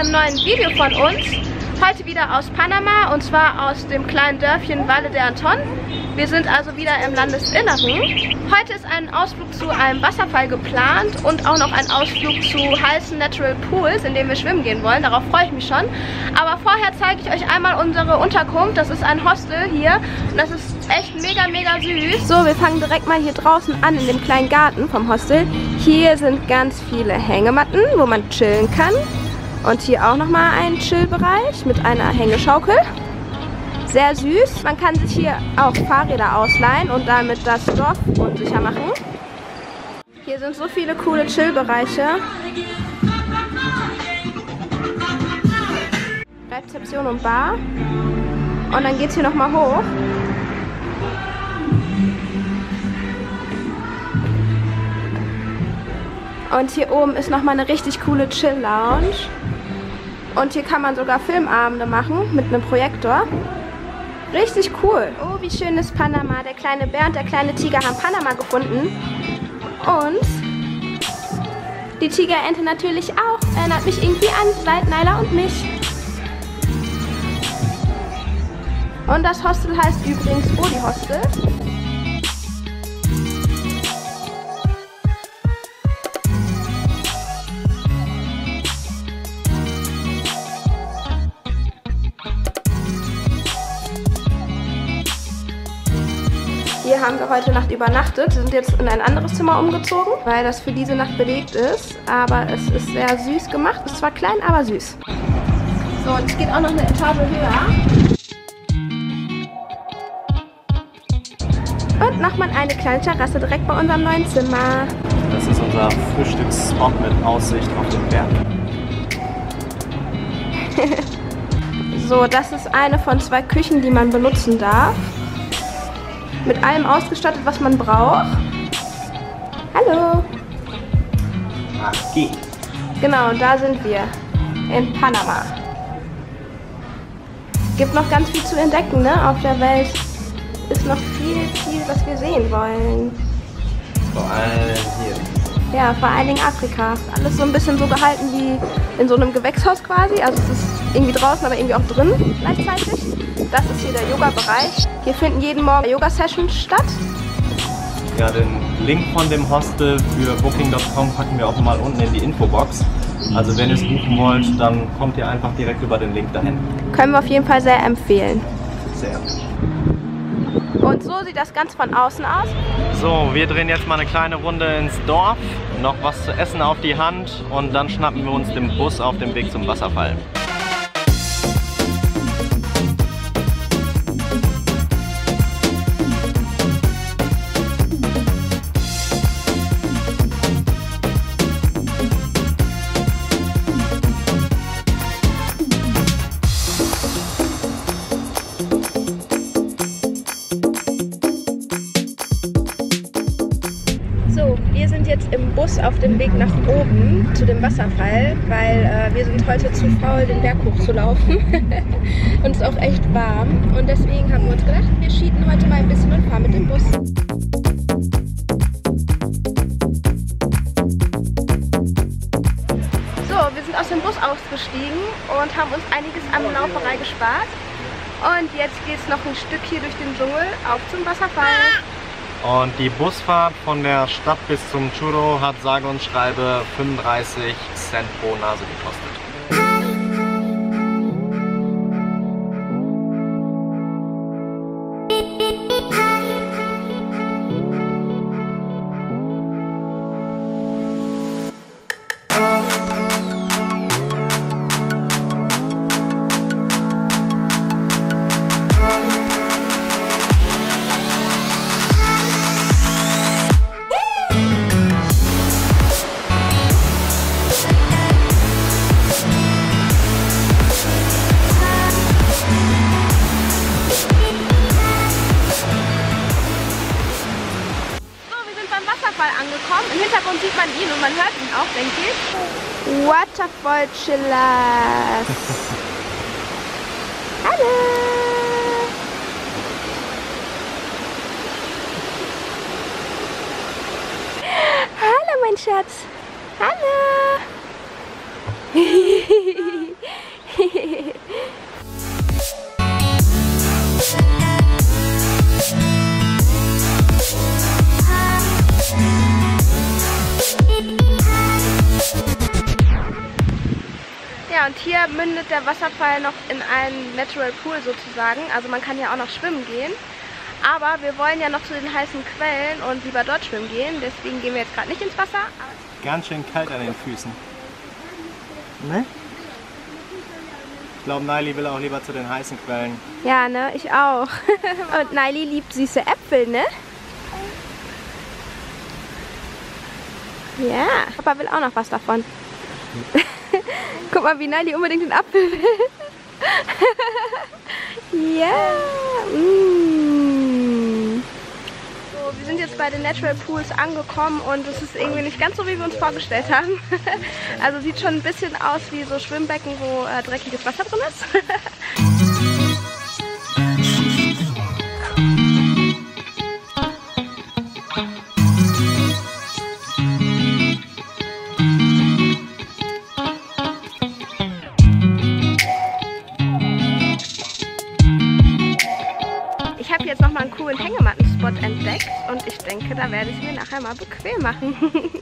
einem neuen Video von uns. Heute wieder aus Panama und zwar aus dem kleinen Dörfchen Valle de Anton. Wir sind also wieder im Landesinneren. Heute ist ein Ausflug zu einem Wasserfall geplant und auch noch ein Ausflug zu heißen Natural Pools, in dem wir schwimmen gehen wollen. Darauf freue ich mich schon. Aber vorher zeige ich euch einmal unsere Unterkunft. Das ist ein Hostel hier und das ist echt mega, mega süß. So, wir fangen direkt mal hier draußen an in dem kleinen Garten vom Hostel. Hier sind ganz viele Hängematten, wo man chillen kann. Und hier auch nochmal ein Chillbereich mit einer Hängeschaukel. Sehr süß. Man kann sich hier auch Fahrräder ausleihen und damit das Dorf unsicher machen. Hier sind so viele coole Chillbereiche. Rezeption und Bar. Und dann geht es hier nochmal hoch. Und hier oben ist nochmal eine richtig coole Chill-Lounge. Und hier kann man sogar Filmabende machen mit einem Projektor. Richtig cool. Oh, wie schön ist Panama. Der kleine Bär und der kleine Tiger haben Panama gefunden. Und die Tigerente natürlich auch. Erinnert mich irgendwie an Seiteneiler und mich. Und das Hostel heißt übrigens Bodi Hostel. Hier haben wir heute Nacht übernachtet. Wir sind jetzt in ein anderes Zimmer umgezogen, weil das für diese Nacht belegt ist. Aber es ist sehr süß gemacht. Ist zwar klein, aber süß. So, und es geht auch noch eine Etage höher. Und nochmal eine kleine Terrasse direkt bei unserem neuen Zimmer. Das ist unser Frühstücksspot mit Aussicht auf den Berg. so, das ist eine von zwei Küchen, die man benutzen darf mit allem ausgestattet, was man braucht. Hallo. Geht. Genau, da sind wir. In Panama. Gibt noch ganz viel zu entdecken, ne? Auf der Welt ist noch viel, viel, was wir sehen wollen. Vor allem hier. Ja, vor allen Dingen Afrika. Alles so ein bisschen so gehalten wie in so einem Gewächshaus quasi. Also es ist irgendwie draußen, aber irgendwie auch drin gleichzeitig. Das ist hier der Yoga-Bereich. Hier finden jeden Morgen Yoga-Sessions statt. Ja, den Link von dem Hostel für Booking.com packen wir auch mal unten in die Infobox. Also wenn ihr es buchen wollt, dann kommt ihr einfach direkt über den Link dahin. Können wir auf jeden Fall sehr empfehlen. Sehr. Und so sieht das ganz von außen aus. So, wir drehen jetzt mal eine kleine Runde ins Dorf, noch was zu essen auf die Hand und dann schnappen wir uns den Bus auf dem Weg zum Wasserfall. Bus auf dem Weg nach oben zu dem Wasserfall, weil äh, wir sind heute zu faul, den Berg hochzulaufen. und es ist auch echt warm. Und deswegen haben wir uns gedacht, wir schieden heute mal ein bisschen und fahren mit dem Bus. So, wir sind aus dem Bus ausgestiegen und haben uns einiges an Lauferei gespart. Und jetzt geht es noch ein Stück hier durch den Dschungel auf zum Wasserfall. Und die Busfahrt von der Stadt bis zum Churro hat sage und schreibe 35 Cent pro Nase gekostet. Waterfall Chillers. Hallo. Hallo, mein Schatz. Hallo. hier mündet der Wasserfall noch in einen Natural Pool sozusagen. Also man kann hier auch noch schwimmen gehen. Aber wir wollen ja noch zu den heißen Quellen und lieber dort schwimmen gehen. Deswegen gehen wir jetzt gerade nicht ins Wasser. Ganz schön kalt an den Füßen. Ne? Ich glaube, Naili will auch lieber zu den heißen Quellen. Ja, ne? Ich auch. und Naili liebt süße Äpfel, ne? Ja, Papa will auch noch was davon. Guck mal, wie Naili unbedingt den Apfel will. ja. Mm. So, wir sind jetzt bei den Natural Pools angekommen und es ist irgendwie nicht ganz so, wie wir uns vorgestellt haben. also sieht schon ein bisschen aus wie so Schwimmbecken, wo äh, dreckiges Wasser drin ist. denke, da werde ich mir nachher mal bequem machen.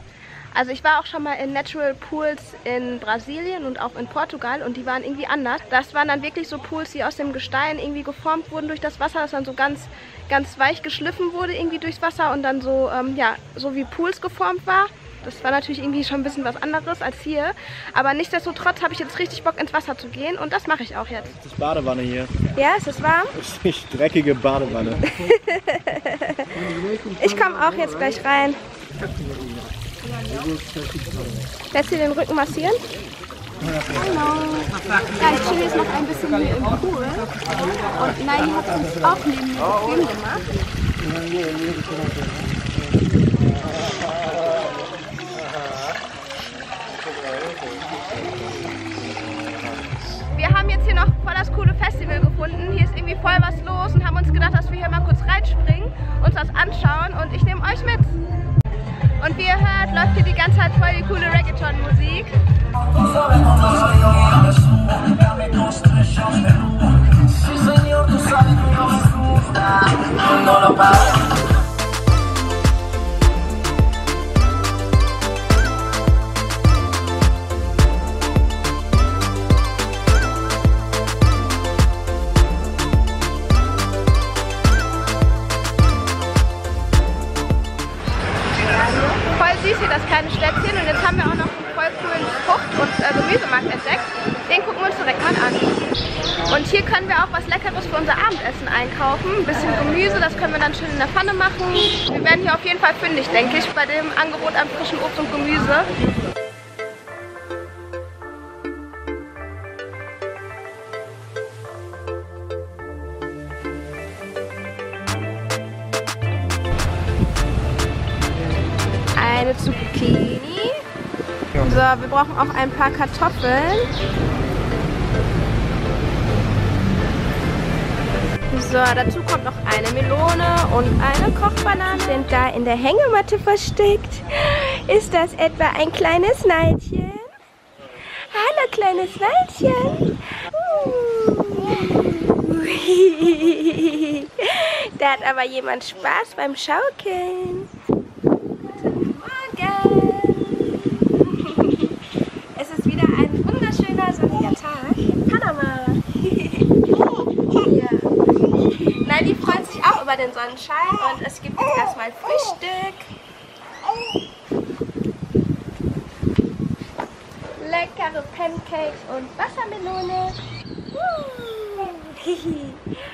Also ich war auch schon mal in Natural Pools in Brasilien und auch in Portugal und die waren irgendwie anders. Das waren dann wirklich so Pools, die aus dem Gestein irgendwie geformt wurden durch das Wasser, das dann so ganz, ganz weich geschliffen wurde irgendwie durchs Wasser und dann so, ähm, ja, so wie Pools geformt war. Das war natürlich irgendwie schon ein bisschen was anderes als hier. Aber nichtsdestotrotz habe ich jetzt richtig Bock ins Wasser zu gehen und das mache ich auch jetzt. Das ist Badewanne hier. Ja, ist es warm? Richtig dreckige Badewanne. Ich komme auch jetzt gleich rein. Lässt ihr den Rücken massieren? Hallo. Ja, ich chill jetzt noch ein bisschen hier im Pool. Und Naili hat uns auch neben mir bequem gemacht. Euch mit. Und wie ihr hört, läuft hier die ganze Zeit voll die coole Reggaeton-Musik. Voll süß hier das kleine Städtchen und jetzt haben wir auch noch einen voll coolen Frucht- und äh, Gemüsemarkt entdeckt. Den gucken wir uns direkt mal an. Und hier können wir auch was Leckeres für unser Abendessen einkaufen. Ein bisschen Gemüse, das können wir dann schön in der Pfanne machen. Wir werden hier auf jeden Fall fündig, denke ich, bei dem Angebot an frischem Obst und Gemüse. Eine Zucchini. So, wir brauchen auch ein paar Kartoffeln. So, dazu kommt noch eine Melone und eine Kochbanane. Sind da in der Hängematte versteckt. Ist das etwa ein kleines Neidchen? Hallo, kleines Neidchen. Uh. da hat aber jemand Spaß beim Schaukeln. Morgen! Es ist wieder ein wunderschöner sonniger Tag in Panama. ja. Naili freut sich auch über den Sonnenschein und es gibt jetzt erstmal Frühstück. Leckere Pancakes und Wassermelone. Und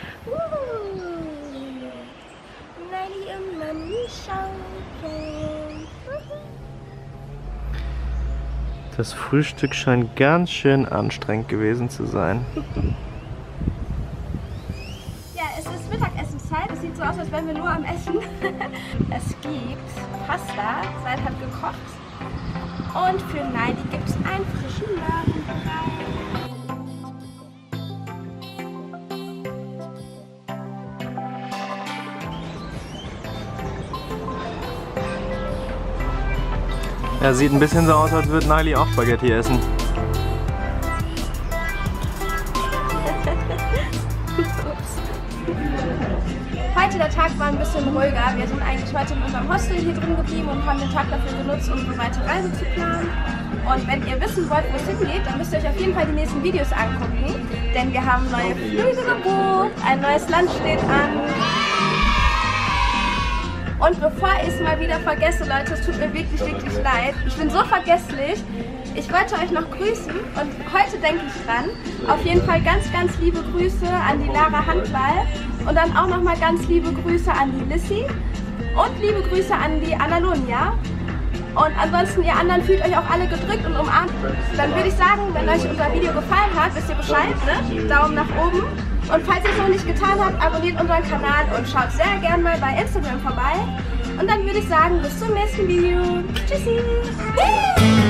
Mami. Das Frühstück scheint ganz schön anstrengend gewesen zu sein. wären wir nur am Essen. es gibt Pasta, Seid hat gekocht. Und für Neidi gibt es einen frischen Möhrenbrei. Ja, sieht ein bisschen so aus, als würde Naili auch Spaghetti essen. Heute der Tag war ein bisschen ruhiger. Wir sind eigentlich heute in unserem Hostel hier drin geblieben und haben den Tag dafür genutzt, unsere weitere Reise zu planen. Und wenn ihr wissen wollt, wo es hingeht, dann müsst ihr euch auf jeden Fall die nächsten Videos angucken. Denn wir haben neue Flüge gebucht, ein neues Land steht an. Und bevor ich es mal wieder vergesse, Leute, es tut mir wirklich, wirklich leid. Ich bin so vergesslich. Ich wollte euch noch grüßen und heute denke ich dran. Auf jeden Fall ganz, ganz liebe Grüße an die Lara Handball und dann auch nochmal ganz liebe Grüße an die Lissy und liebe Grüße an die Analonia. Und ansonsten, ihr anderen fühlt euch auch alle gedrückt und umarmt. Dann würde ich sagen, wenn euch unser Video gefallen hat, wisst ihr Bescheid, ne? Daumen nach oben. Und falls ihr es noch nicht getan habt, abonniert unseren Kanal und schaut sehr gern mal bei Instagram vorbei. Und dann würde ich sagen, bis zum nächsten Video. Tschüssi!